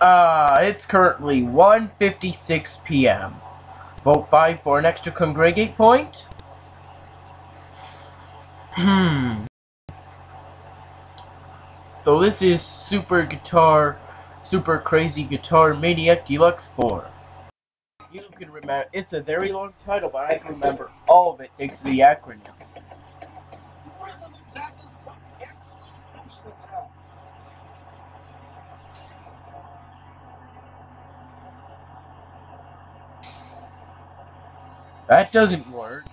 Uh, it's currently 1.56 p.m. Vote 5 for an extra Kongregate point. Hmm. So this is Super Guitar, Super Crazy Guitar Maniac Deluxe 4. You can remember, it's a very long title, but I can remember all of it thanks to the acronym. That doesn't work.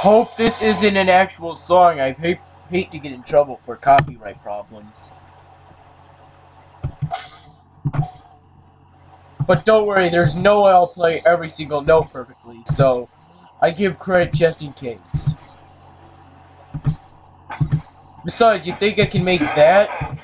Hope this isn't an actual song. I hate, hate to get in trouble for copyright problems. But don't worry, there's no way I'll play every single note perfectly, so I give credit just in case. Besides, you think I can make that?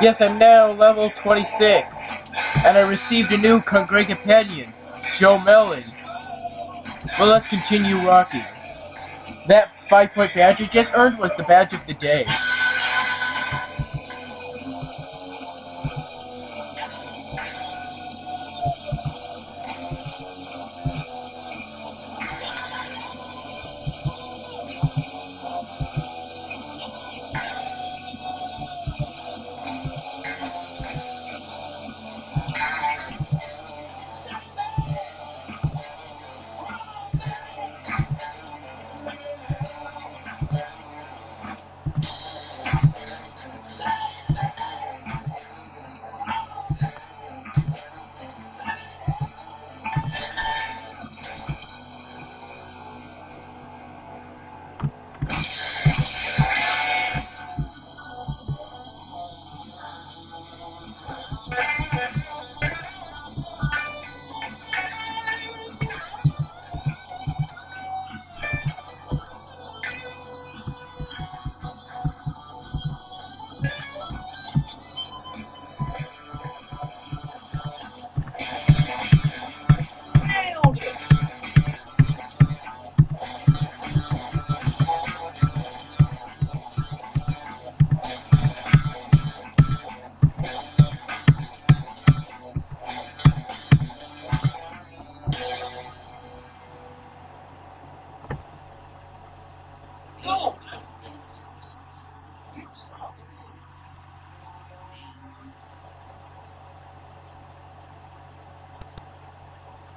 Yes, I'm now level 26, and I received a new Congreg companion, Joe Mellon. Well, let's continue rocking. That five-point badge I just earned was the badge of the day.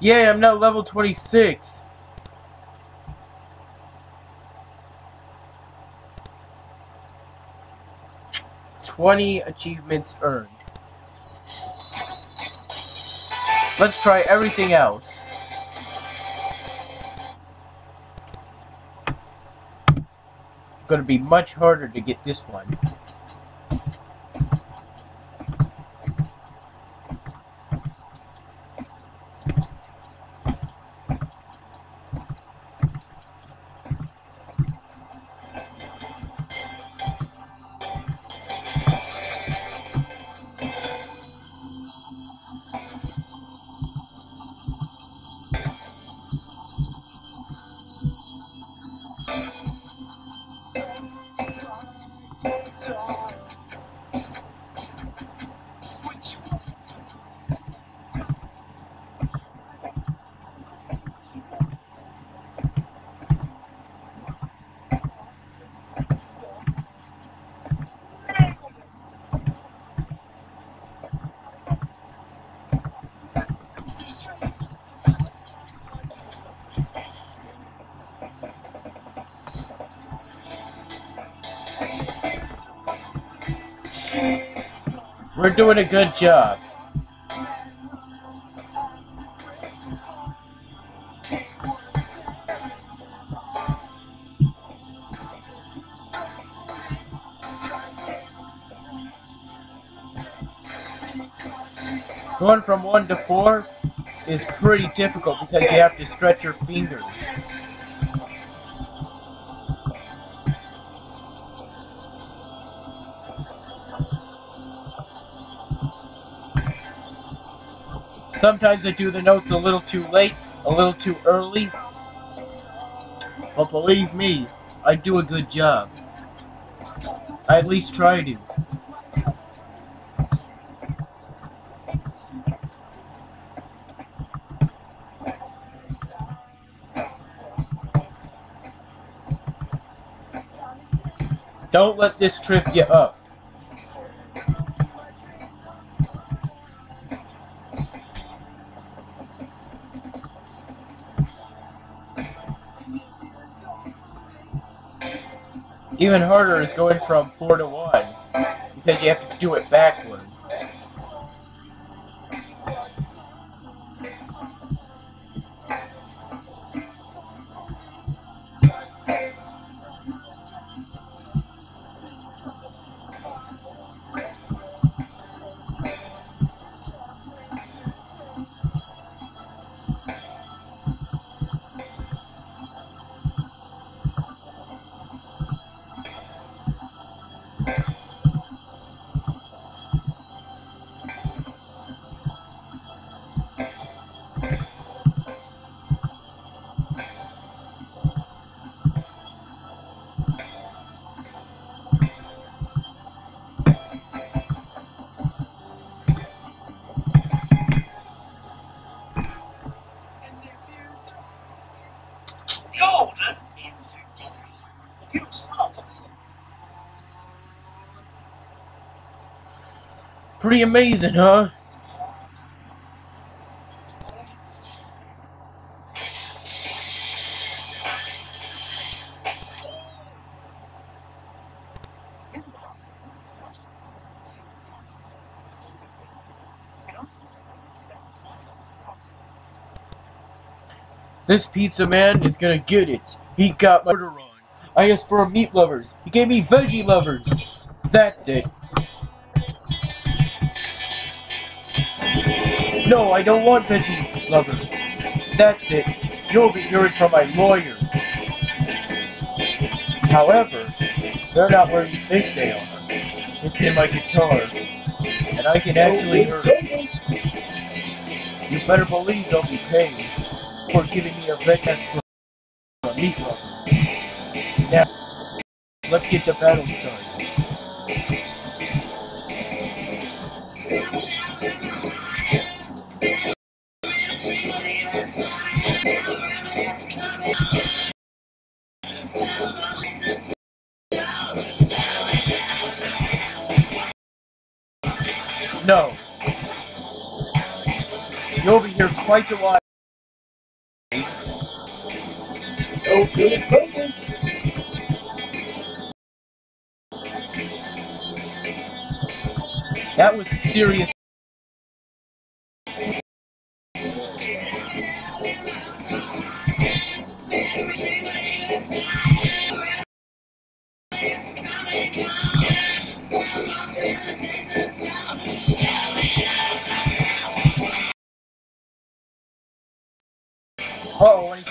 Yeah, I'm now level 26. Twenty achievements earned. Let's try everything else. Gonna be much harder to get this one. We're doing a good job. Going from 1 to 4 is pretty difficult because you have to stretch your fingers. Sometimes I do the notes a little too late, a little too early. But believe me, I do a good job. I at least try to. Don't let this trip you up. Even harder is going from 4 to 1, because you have to do it backwards. Pretty amazing, huh? This pizza man is gonna get it. He got my order on. I asked for meat lovers. He gave me veggie lovers. That's it. No, I don't want veggie lovers. That's it. You'll be hearing from my lawyers. However, they're not where you think they are. It's in my guitar. And I can actually hear it. You better believe they'll be paid for giving me a veggie for meat lover. Now, let's get the battle started. Here quite a while. That was serious.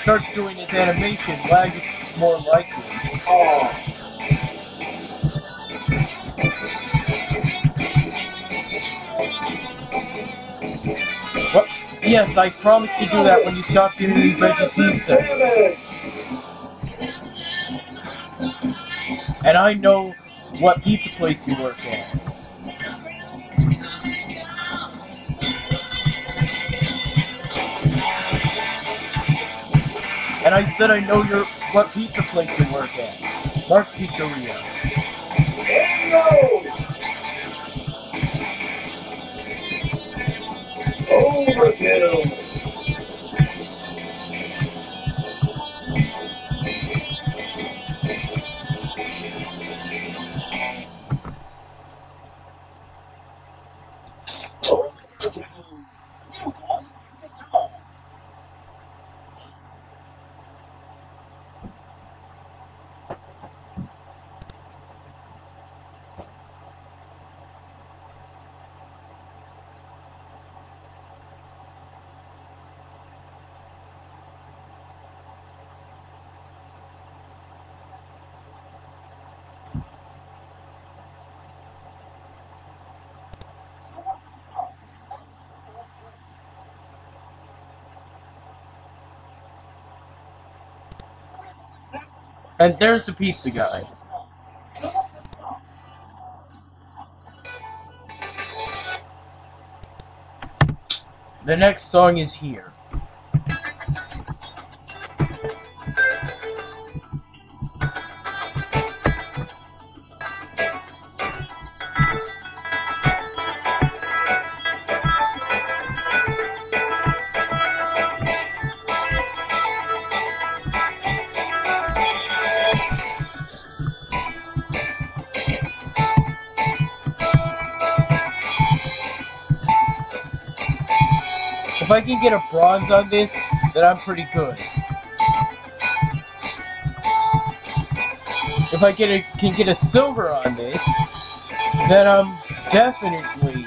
Starts doing his animation, lag is more likely. Oh, What? Yes, I promised to do that when you stop giving me veggie pizza. And I know what pizza place you work at. And I said I know your what pizza place you work at. Mark Pizzeria. Bingo! Overkill! And there's the pizza guy. The next song is here. Can get a bronze on this, then I'm pretty good. If I get a, can get a silver on this, then I'm definitely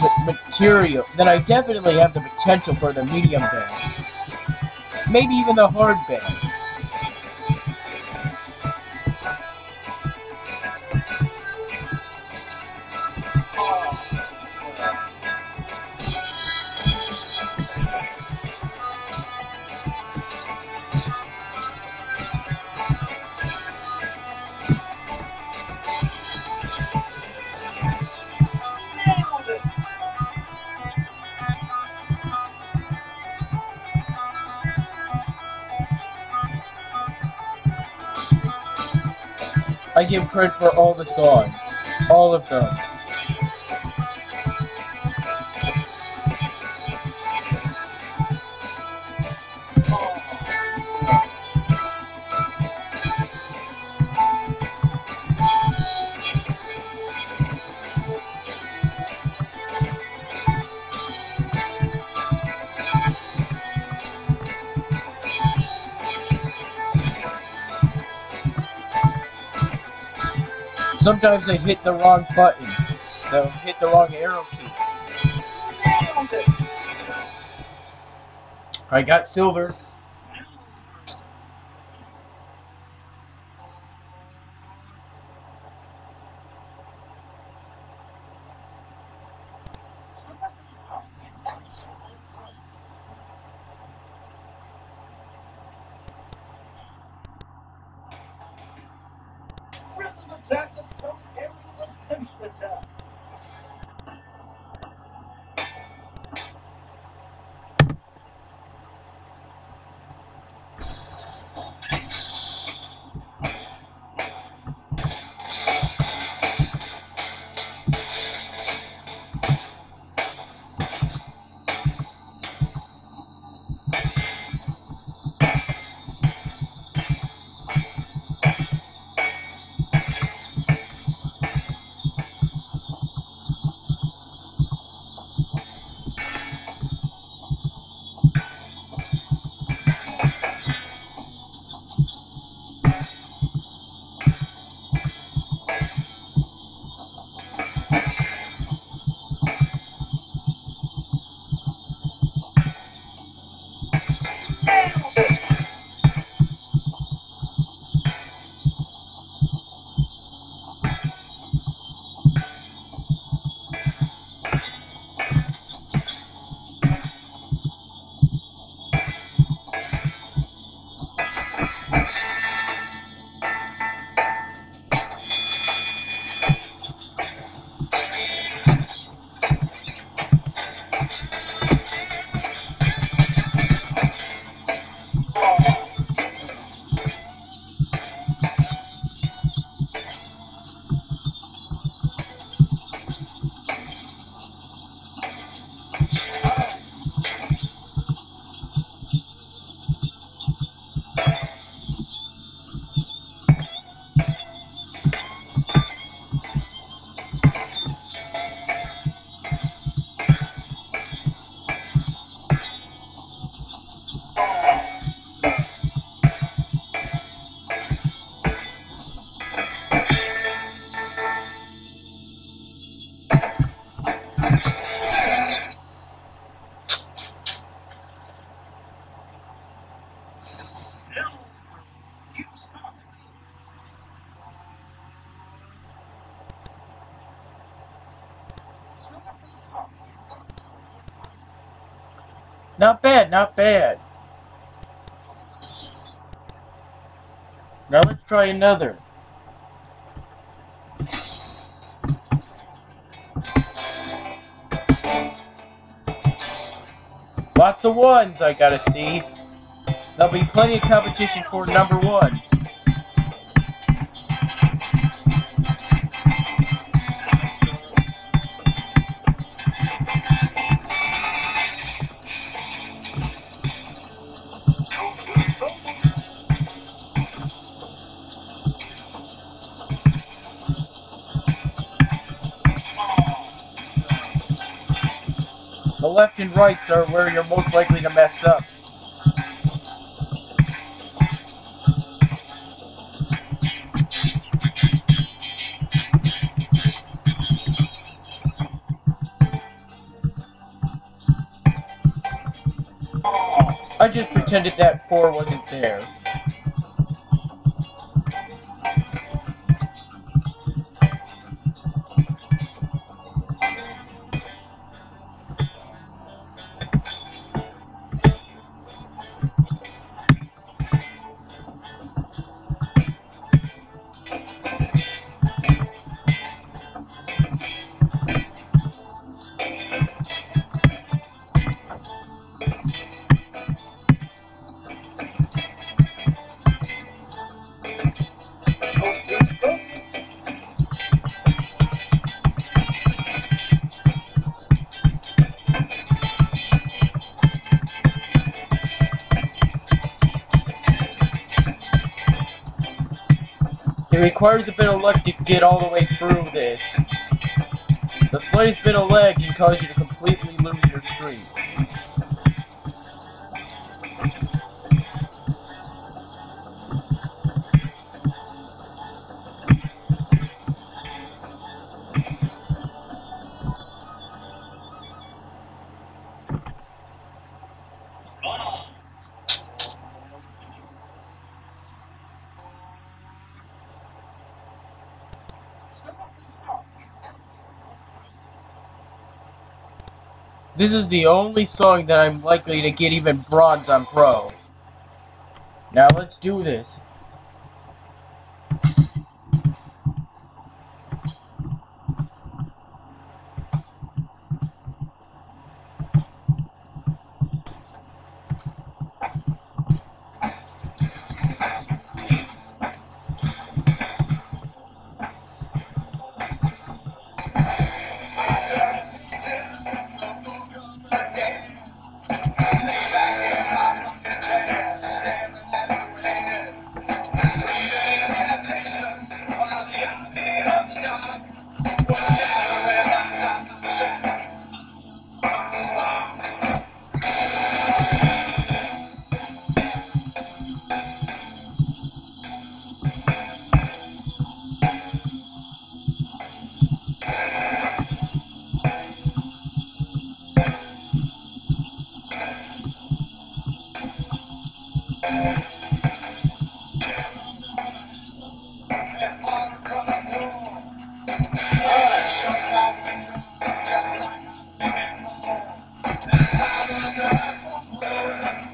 ma- material. Then I definitely have the potential for the medium band. Maybe even the hard band. I give credit for all the songs. All of them. Sometimes I hit the wrong button. I hit the wrong arrow key. I got silver. Yeah. Not bad, not bad. Now let's try another. Lots of ones I gotta see. There'll be plenty of competition for number one. Left and rights are where you're most likely to mess up. I just pretended that 4 wasn't there. Requires a bit of luck to get all the way through this. The slightest bit of lag can cause you to completely lose your streak. This is the only song that I'm likely to get even bronze on pro. Now let's do this.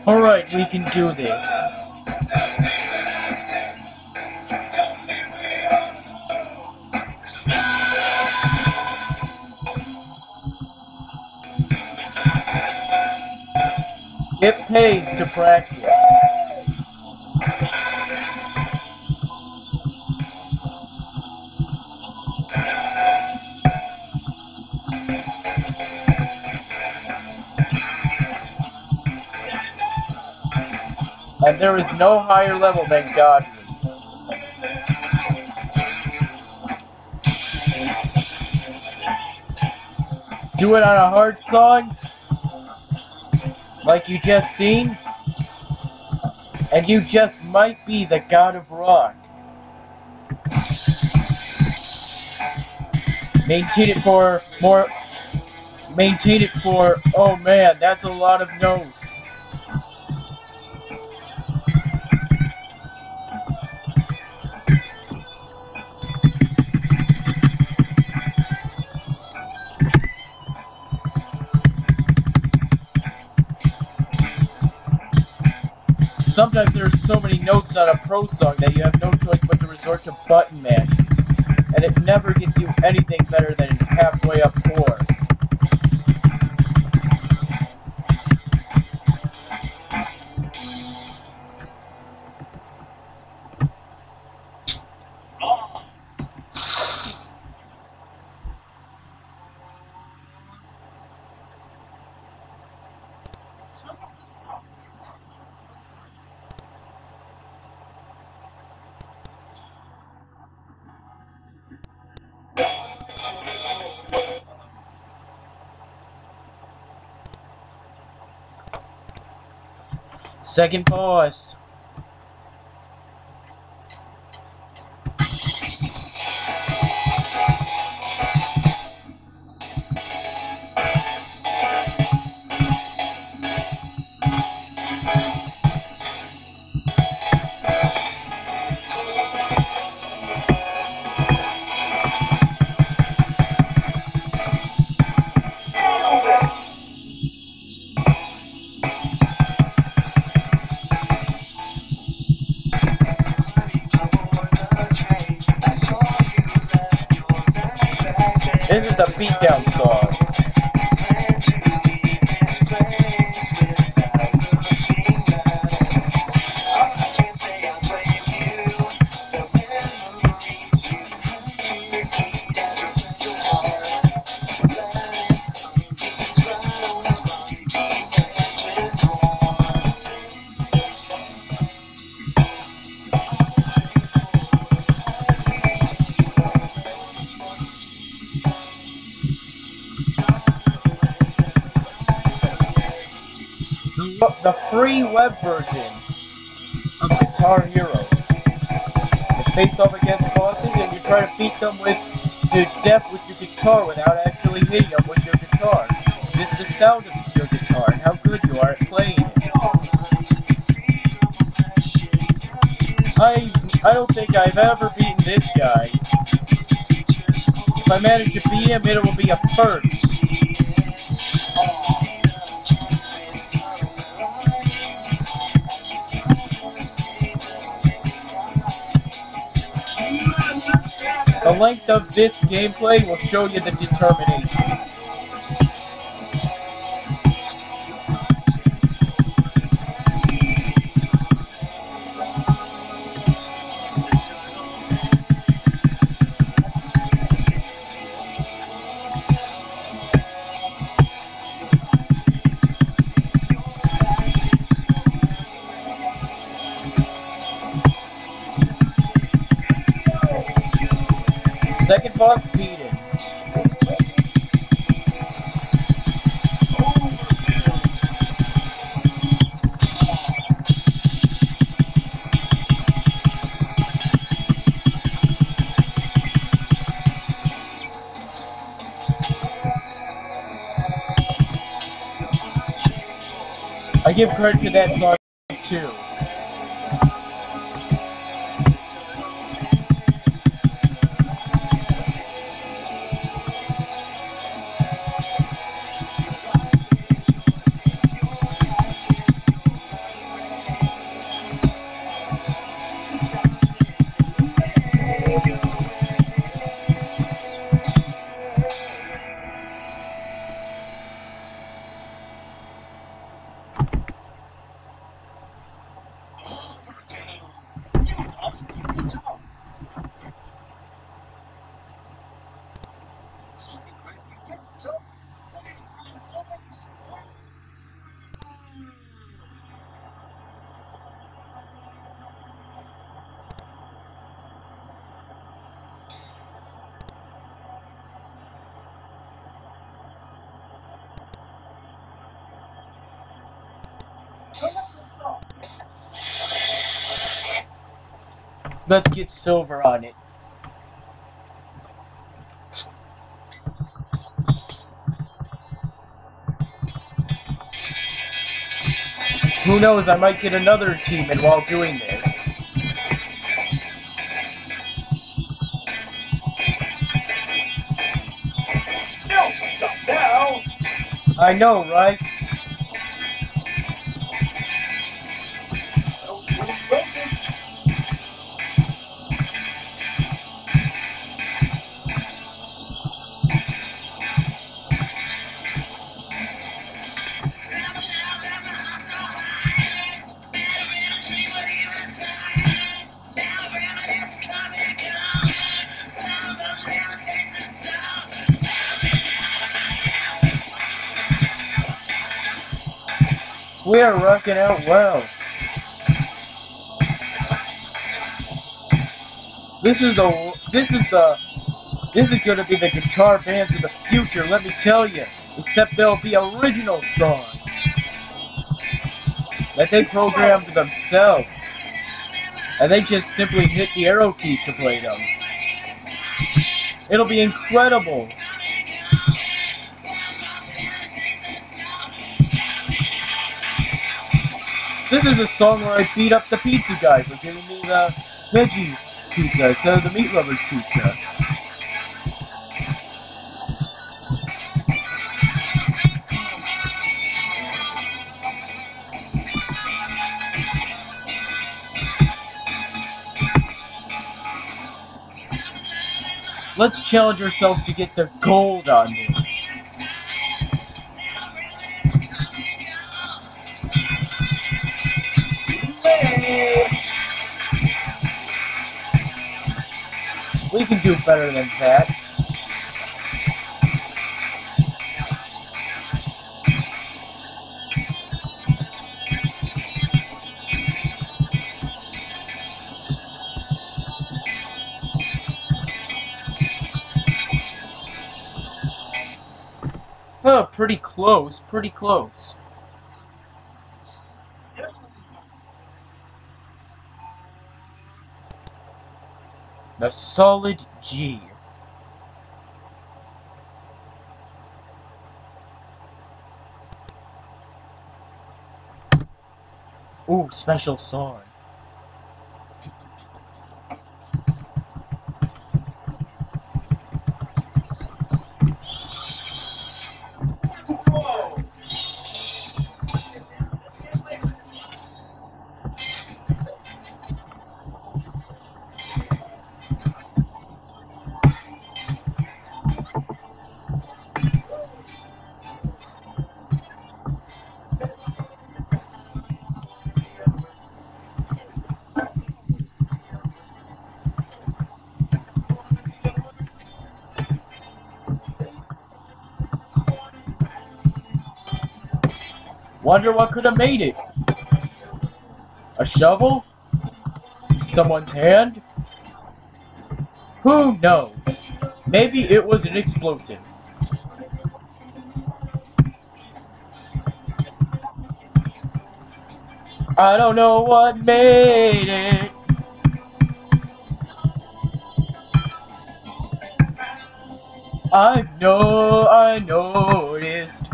Alright, we can do this. It pays to practice. There is no higher level than God. Do it on a hard song, like you just seen, and you just might be the god of rock. Maintain it for more. Maintain it for. Oh man, that's a lot of notes. Sometimes there are so many notes on a pro song that you have no choice but to resort to button mashing, and it never gets you anything better than halfway up chord. Second pause. Free web version of Guitar Hero. You face off against bosses and you try to beat them with to death with your guitar without actually hitting them with your guitar. Just the sound of your guitar and how good you are at playing. I I don't think I've ever beaten this guy. If I manage to beat him, it will be a first. The length of this gameplay will show you the determination. I give credit to that song too. Let's get silver on it. Who knows, I might get another achievement while doing this. I know, right? Rocking out well. This is the this is the this is gonna be the guitar bands of the future, let me tell you. Except they'll be original songs that they programmed themselves. And they just simply hit the arrow keys to play them. It'll be incredible. This is a song where I beat up the pizza guy for giving me the veggie pizza instead of the meat lovers pizza. Let's challenge ourselves to get the gold on this. We can do better than that. Oh, pretty close, pretty close. The solid G. Ooh, special song. Wonder what could have made it? A shovel? Someone's hand? Who knows? Maybe it was an explosive. I don't know what made it. I know I noticed.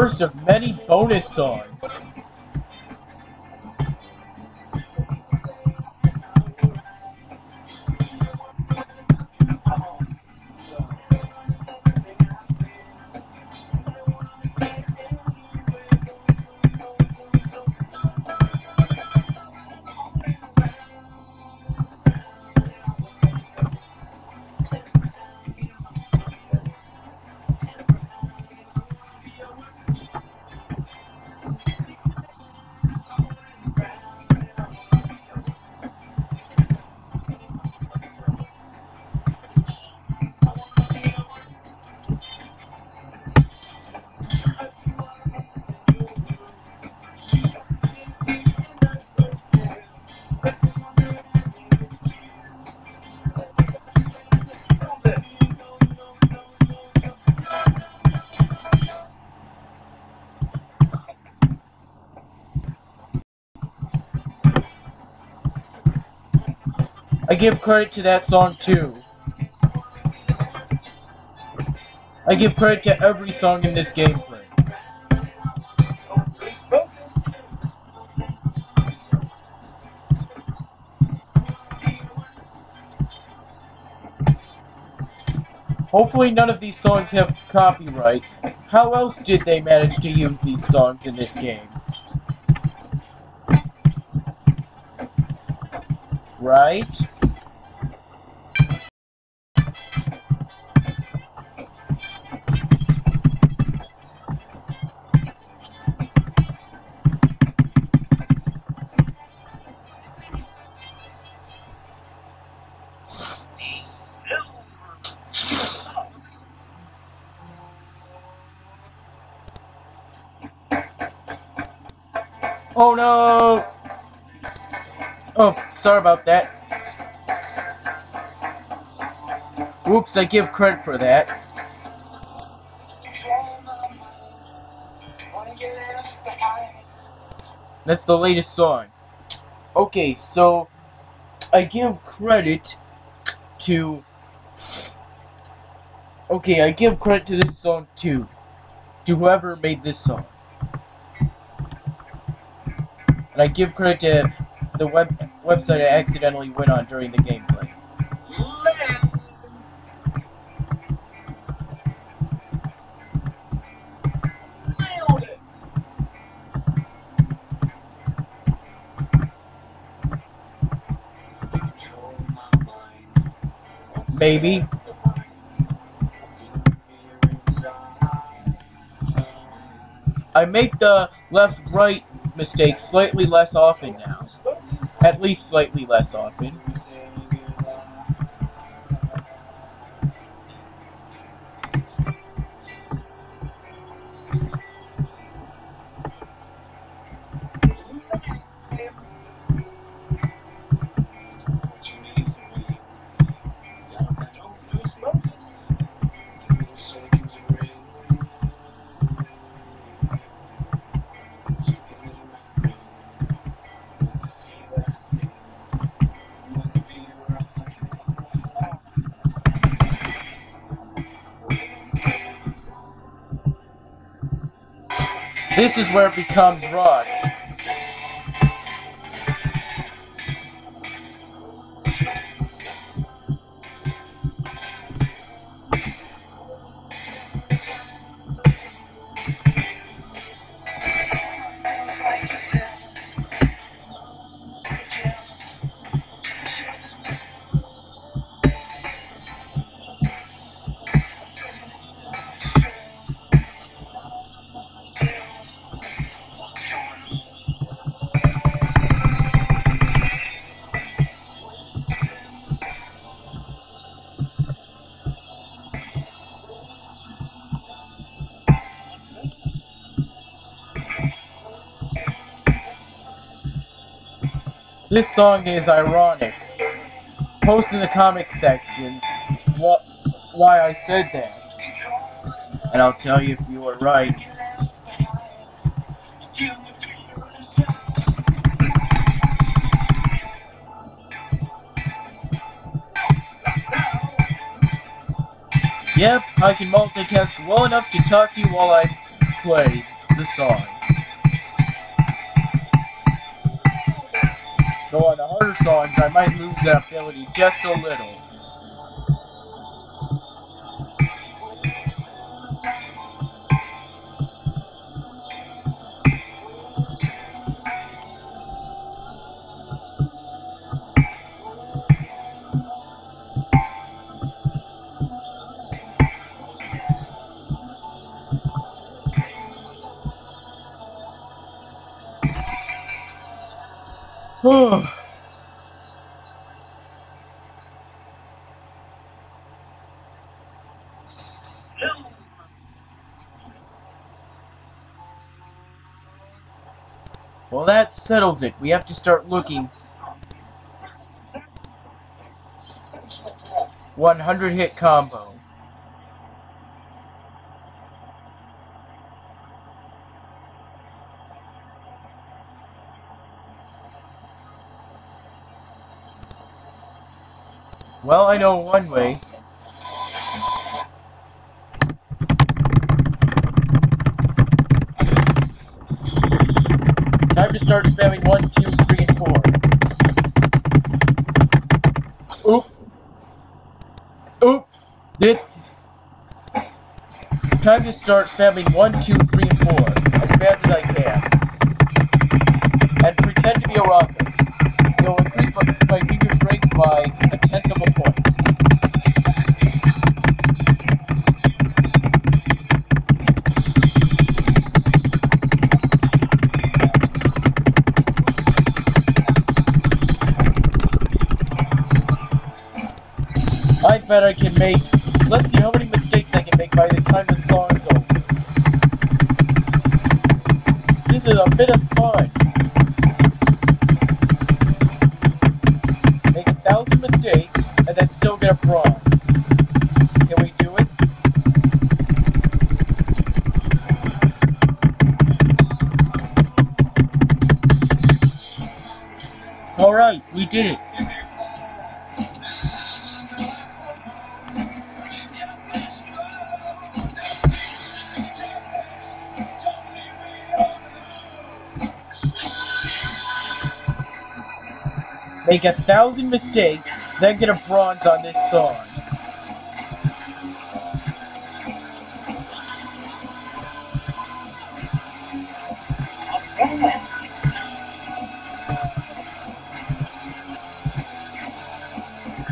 First of many bonus songs. Give credit to that song too. I give credit to every song in this gameplay. Hopefully none of these songs have copyright. How else did they manage to use these songs in this game? Right? Oh, sorry about that. Whoops, I give credit for that. That's the latest song. Okay, so I give credit to. Okay, I give credit to this song too. To whoever made this song. And I give credit to the web website I accidentally went on during the gameplay. Maybe. I make the left right mistake slightly less often now. At least slightly less often. This is where it becomes rock. This song is ironic. Post in the comment sections what why I said that. And I'll tell you if you were right. Yep, I can multitask well enough to talk to you while I play the songs. On the harder songs, I might lose that ability just a little. Oh. Well, that settles it. We have to start looking. 100 hit combo. Well, I know one way. Start spamming one, two, three, and four. Oop. Oop. It's time to start spamming one, two, three, and four as fast as I can. Let's see how many mistakes I can make by the time the song's over. This is a bit of fun. Make a thousand mistakes and then still get a bronze. Can we do it? Alright, we did it. Make a thousand mistakes, then get a bronze on this song.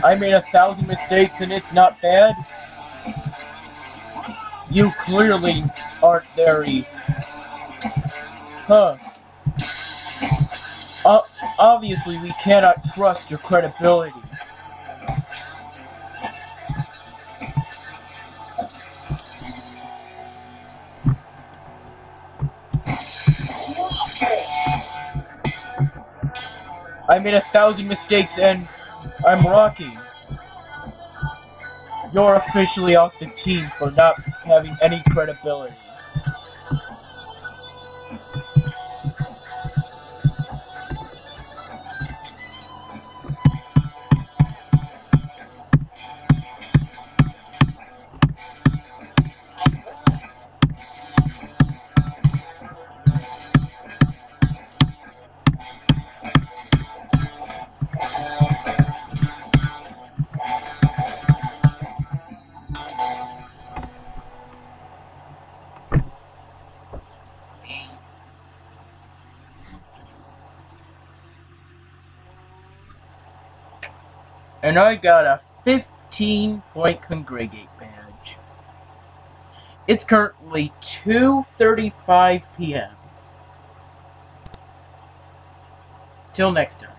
I made a thousand mistakes and it's not bad. You clearly aren't very. Huh. Obviously, we cannot trust your credibility. I made a thousand mistakes and I'm rocking. You're officially off the team for not having any credibility. And I got a 15 point Kongregate badge. It's currently 2.35 p.m. Till next time.